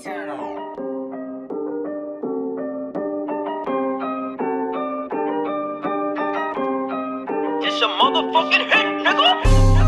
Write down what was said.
eternal. This a motherfucking hit, nigga!